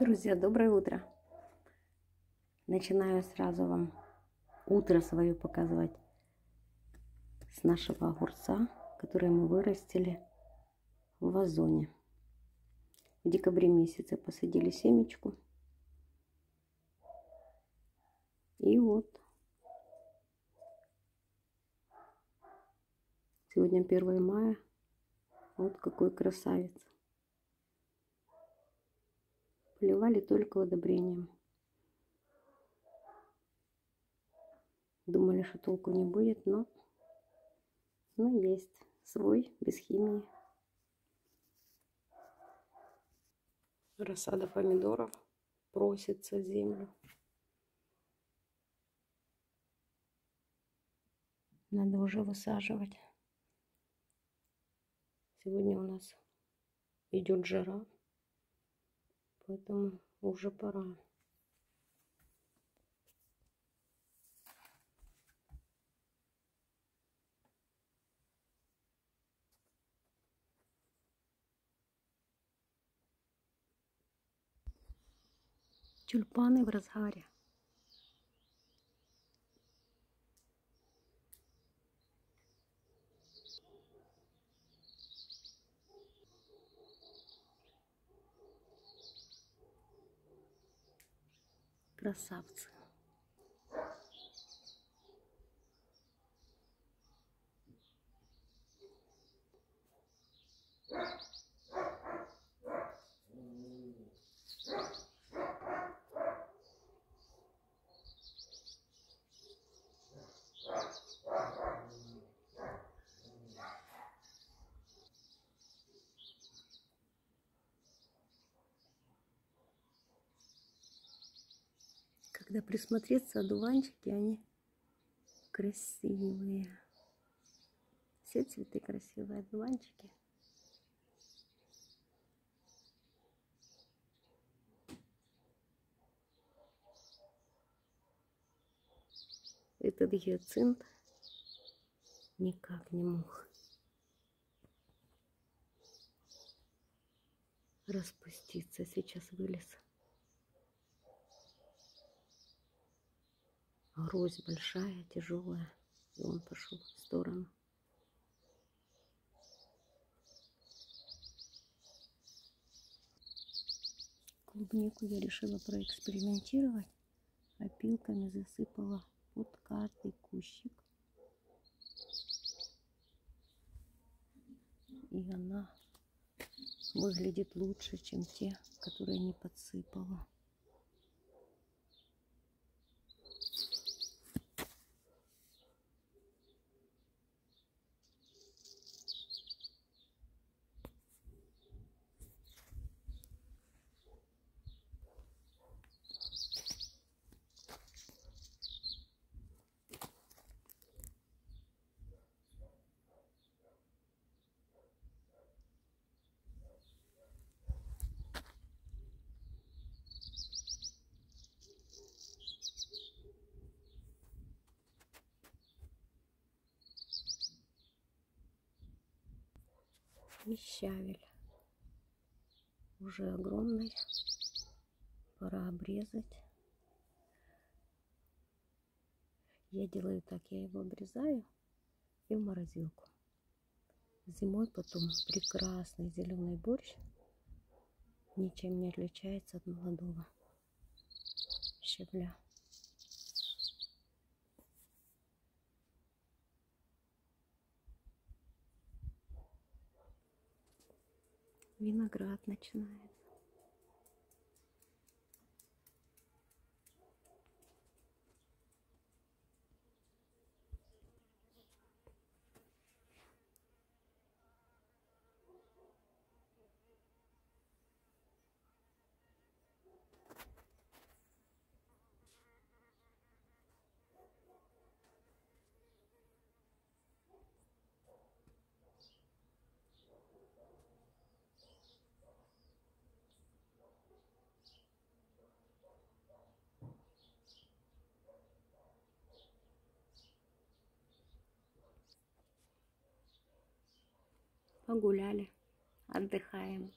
Друзья, доброе утро! Начинаю сразу вам утро свое показывать с нашего огурца, который мы вырастили в вазоне. В декабре месяце посадили семечку. И вот. Сегодня 1 мая. Вот какой красавец. Поливали только удобрением. Думали, что толку не будет, но, но есть свой, без химии. Рассада помидоров просится в землю. Надо уже высаживать. Сегодня у нас идет жара, поэтому уже пора. Тюльпаны в разгаре. Красавцы. Когда присмотреться, одуванчики, они красивые. Все цветы красивые, одуванчики. Этот гиацинт никак не мог распуститься. Сейчас вылез. Грозь большая, тяжелая. И он пошел в сторону. Клубнику я решила проэкспериментировать. Опилками засыпала под каждый кущик. И она выглядит лучше, чем те, которые не подсыпала. И. Уже огромный. Пора обрезать. Я делаю так, я его обрезаю и в морозилку. Зимой потом прекрасный зеленый борщ ничем не отличается от молодого щавля. Виноград начинает. погуляли, отдыхаем.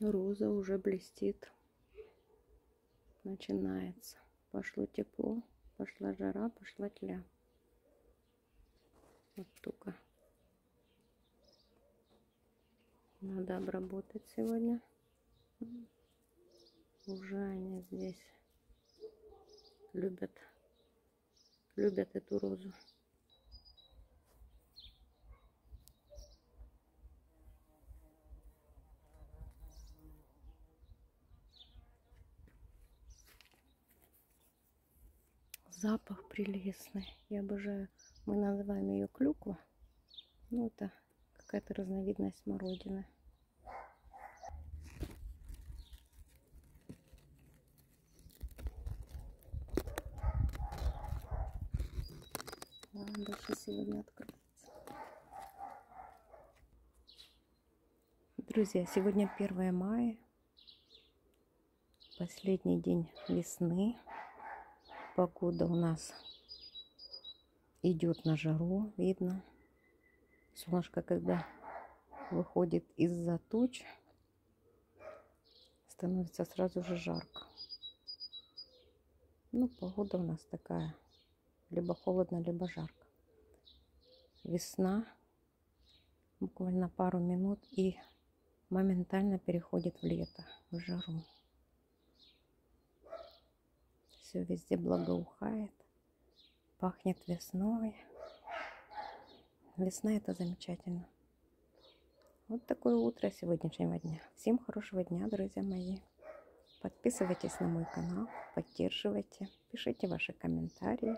Роза уже блестит. Начинается. Пошло тепло, пошла жара, пошла тля. Вот только. Надо обработать сегодня. Уже они здесь любят, любят эту розу. Запах прелестный. Я обожаю. Мы называем ее клюква. Ну, это какая-то разновидность смородины. Дальше сегодня откроется. Друзья, сегодня 1 мая. Последний день весны. Погода у нас идет на жару, видно. Солнышко, когда выходит из-за туч, становится сразу же жарко. Ну, погода у нас такая, либо холодно, либо жарко. Весна, буквально пару минут и моментально переходит в лето, в жару. Все везде благоухает, пахнет весной. Весна это замечательно. Вот такое утро сегодняшнего дня. Всем хорошего дня, друзья мои. Подписывайтесь на мой канал, поддерживайте, пишите ваши комментарии,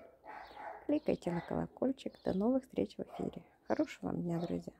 кликайте на колокольчик. До новых встреч в эфире. Хорошего вам дня, друзья.